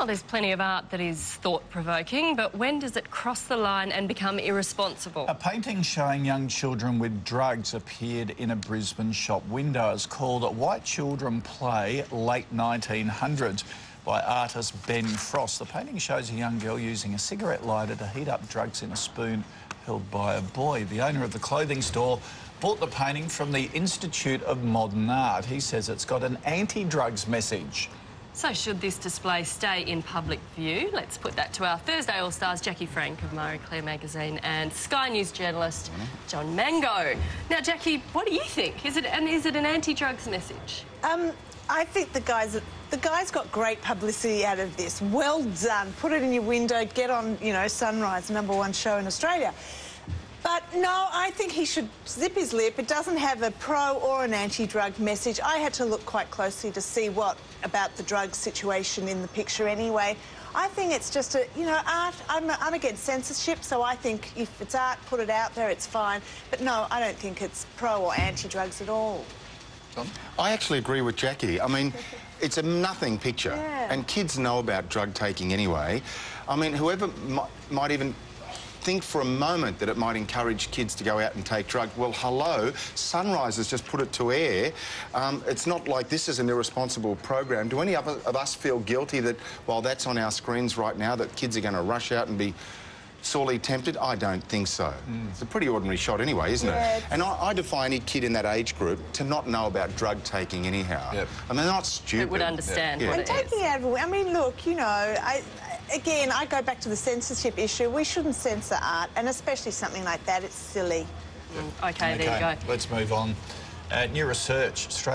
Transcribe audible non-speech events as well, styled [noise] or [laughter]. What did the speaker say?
Well, there's plenty of art that is thought provoking, but when does it cross the line and become irresponsible? A painting showing young children with drugs appeared in a Brisbane shop window. It's called White Children Play Late 1900s by artist Ben Frost. The painting shows a young girl using a cigarette lighter to heat up drugs in a spoon held by a boy. The owner of the clothing store bought the painting from the Institute of Modern Art. He says it's got an anti-drugs message. So, should this display stay in public view? Let's put that to our Thursday All Stars, Jackie Frank of Marie Claire magazine and Sky News journalist John Mangos. Now, Jackie, what do you think? Is it and is it an anti-drugs message? Um, I think the guys the guys got great publicity out of this. Well done. Put it in your window. Get on, you know, Sunrise, number one show in Australia. No, I think he should zip his lip. It doesn't have a pro or an anti-drug message. I had to look quite closely to see what about the drug situation in the picture anyway. I think it's just a, you know, art. I'm, I'm against censorship, so I think if it's art, put it out there, it's fine. But no, I don't think it's pro or anti-drugs at all. I actually agree with Jackie. I mean, [laughs] it's a nothing picture, Yeah. and kids know about drug taking anyway. I mean, whoever might even think for a moment that it might encourage kids to go out and take drugs. Well, hello, Sunrise has just put it to air. Um, it's not like this is an irresponsible program. Do any of us- of us feel guilty that while that's on our screens right now, that kids are going to rush out and be sorely tempted? I don't think so. It's a pretty ordinary shot anyway, isn't Yeah, it? And I, I defy any kid in that age group to not know about drug taking anyhow. Yep. I mean, they're not stupid. It would understand Yeah. what And it is. taking out of I mean, look, you know, I, again, I go back to the censorship issue. We shouldn't censor art, and especially something like that. It's silly. Okay, there you go. let's move on. Uh, new research. Australia